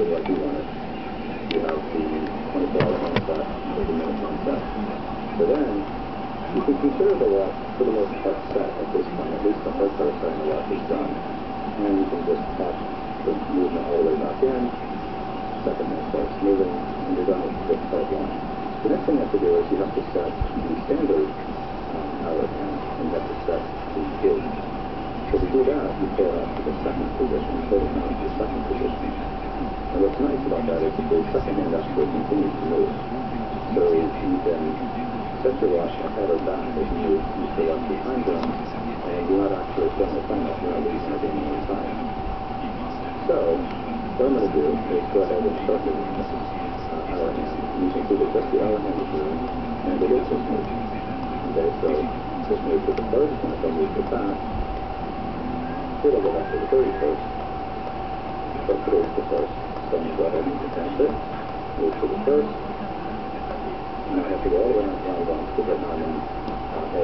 exactly like you want it. You have the 24 hour on set, 30 minutes on set. So then, you can consider the watch for the most part set at this point. At least the hard part of the watch is done. And you can just watch the movement all the way back in. Second one starts moving, and you're done with the part one. The next thing you have to do is you have to set the standard um, hour and you have to set the gauge. So to do that, you it up to the second position, pull it down to the second position. Nice about that is that the move. So you can set your watch ahead use the watch behind them, and you're not actually the time up, you're not any time. So, what I'm going to do is go ahead and start the uh, hour hand. That just the hour hand and it is just moving. Okay, so just move to the first, and if I move to back, it'll go back to the 31st. So today's the first. Going to go ahead and attach it, move to the first, and I have to go all the way around the now in uh,